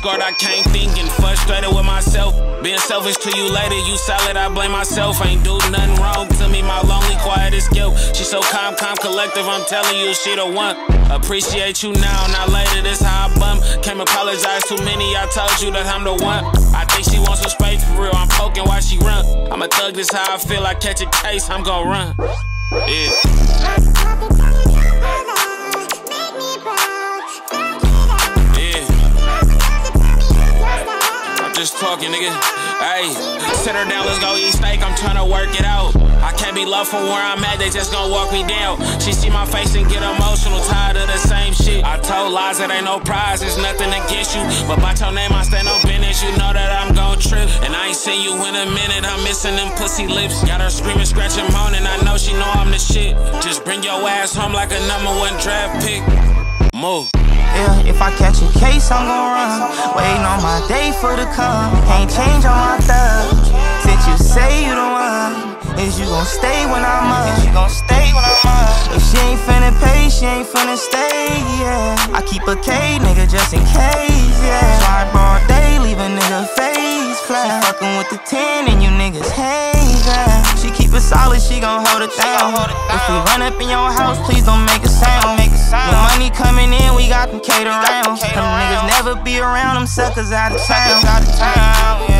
scarred, I can't think and frustrated with myself. Being selfish to you later, you solid, I blame myself. Ain't do nothing wrong to me, my lonely, quiet is guilt. She so calm, calm, collective, I'm telling you, she the one. Appreciate you now, not later, this how I bum. Can't apologize too many, I told you that I'm the one. I think she wants some space for real, I'm poking while she run. I'm a thug, this how I feel, I catch a case, I'm gon' run. Yeah. Just talking, nigga. Hey, sit her down, let's go eat steak. I'm trying to work it out. I can't be loved from where I'm at, they just gon' walk me down. She see my face and get emotional, tired of the same shit. I told lies, it ain't no prize, it's nothing against you. But by your name, I stand on business, you know that I'm gon' trip. And I ain't seen you in a minute, I'm missing them pussy lips. Got her screaming, scratching, moaning, I know she know I'm the shit. Just bring your ass home like a number one draft pick. Move. Yeah, if I catch a case, I'm gon' run. Waiting on my day for the come. Can't change on my thug. Since you say you the one, is you gon' stay when I'm up? Is you gon' stay when I'm up? If she ain't finna pay, she ain't finna stay, yeah. I keep a K, nigga, just in case, it solid, she gon' hold it down. If we run up in your house, please don't make a sound. The money coming in, we got them cater rounds. Them niggas never be around them suckers out of town. Out of town.